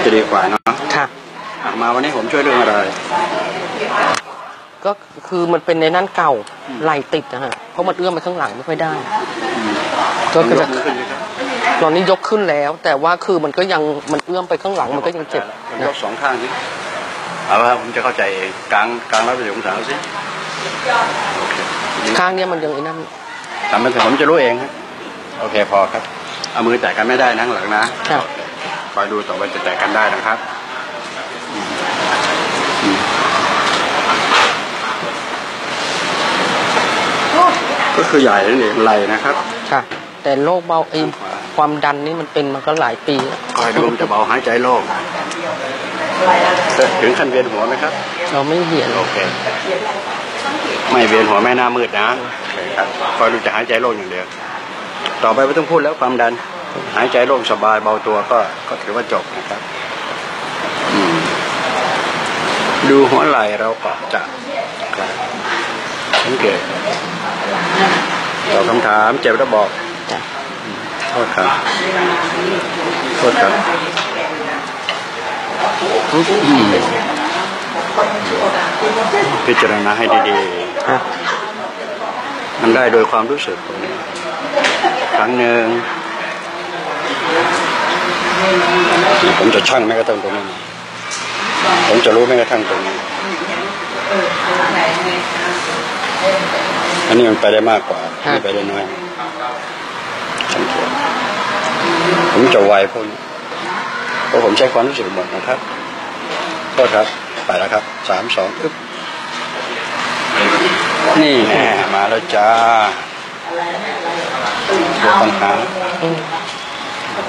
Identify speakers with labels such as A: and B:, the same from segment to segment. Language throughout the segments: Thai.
A: าจะดีกว่าเนาะ
B: ค่ะ
A: อะมาวันนี้ผมช่วยเรื่องอะไร
B: ก็คือมันเป็นในนั่นเก่าไหลติดนะฮะ เพราะมันเอื้อมไปข้างหลังไม่ค่อยได้ ก็
A: ย
B: จะ
A: กมือขึ้นสิครับ
B: ตอนนี้ยกขึ้นแล้ว แต่ว่าคือมันก็ยังมันเอื้อมไปข้างหลังมันก็ยังเจ็บ
A: ย
B: นะ
A: กสองข้างสิเอาละผมจะเข้าใจเองกลางกลางร้อยแปดสิบองศาสิโอเค
B: ข้างเนี้ยมันยังไอ้นั่น
A: ทำไปเถอะผมจะรู้เองครับโอเคพอครับ เอามือแตะกันไม่ได้นะข้างหลังนะ
B: ค่ะ
A: คอยดูต่อไปจะแตะกันได้นะครับอืมอืมก็คือใหญ่นั่นเองไหลนะครับ
B: ค่ะ แต่โรคเบาไอ้ความดันนี่มันเป็นมาก็หลายปีแล้ว
A: คอยดูมันจะเบาหายใจโล่งเอ๊ะถึงขั้นเวียนหัวไหมครับ
B: เราไม่เหียน
A: โอเค ไม่เวียนหัวไม่หน้ามืดนะโอเคครับคอยดูจะหายใจโล่งอย่างเดียว ต่อไปไม่ต้องพูดแล้วความดัน หายใจโล่งสบายเบาตัวก็ก็ถือว่าจบนะครับอืมดูหัวไหล่เราก็จะครับสังเกตตอบคำถามเจ็บแล้วบอก
B: จ้ะ
A: โทษครับโทษครับอืมพิจารณาให้ดี
B: ค่ะ
A: ๆมันได้โดยความรู้สึกตรงนี้ครั้งหนึ่งนี่ ผมจะชั่งแม้กระทั่งตรงนี้ ผมจะรู้แม้กระทั่งตรงนี้ อันนี้มันไปได้มากกว่าอันนี่ไปได้น้อยสังเกตผมจะไวพวกนี้เพราะผมใช้ความรู้สึกหมดนะครับโทษครับ ไปแล้วครับ สามสองอึ๊บนี่แน่มาแล้วจ้าตัวปัญหา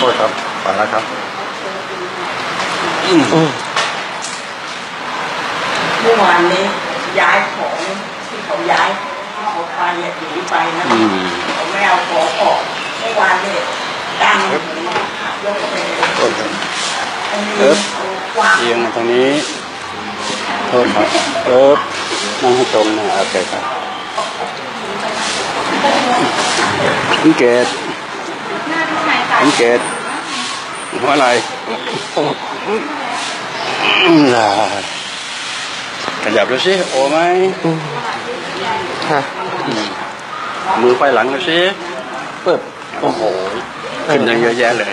A: โทษครับไปแล้วครับ
B: อืม
C: เมื่อวานนี้ย้ายของที่เขาย้ายที่เขาไปอะหนีไปนะ
A: อืม
C: เขาไม่เอาของออกเมื่อวานนี้ดังยกไป
A: โทษครับ
C: อันนี้
A: เอิบ
C: กว้าง
A: เอียงมาทางนี้ โทษครับเอิบนั่งให้ตรงนะโอเคครับสังเกต สังเกตหัวอะไรอืมล่ะขยับดูสิโอไหม
B: อืมค่ะ
A: อืมมือไปหลังดูสิปึ๊บโอ้โหขึ้นยังเยอะแยะเลย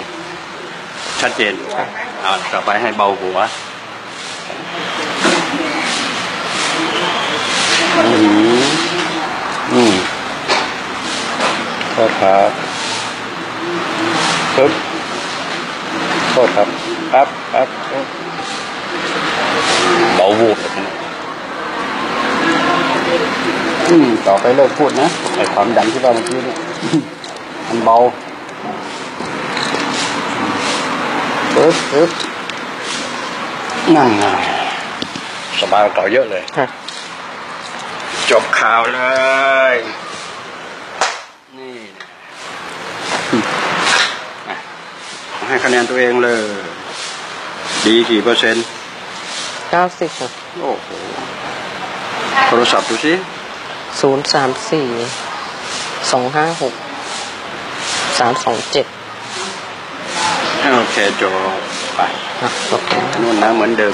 A: ชัดเจนเอาต่อไปให้เบาหัวอืมอืมโทษครับ ปึ๊บโทษครับปั๊บปั๊บปึ๊บเบาวูบเลยนะอืมต่อไปเลิกพูดนะไอ้ความดันที่ว่าเมื่อกี้เนี่ยมันเบาปึ๊บปึ๊บนั่งไงสบายกว่าเก่าเยอะเลย
B: ค่ะ
A: จบข่าวเลย นี่อะ ให้คะแนนตัวเองเลย ดีกี่เปอร์เซ็นต์
B: เก้าสิบค่ะ
A: โอ้โหโทรศัพท์ดูสิ
B: ศูนย์สามสี่สองห้าหกสามสองเจ็ด
A: โอเคจบไป
B: ค่ะจบแล้ว
A: นู่นนะเหมือนเดิม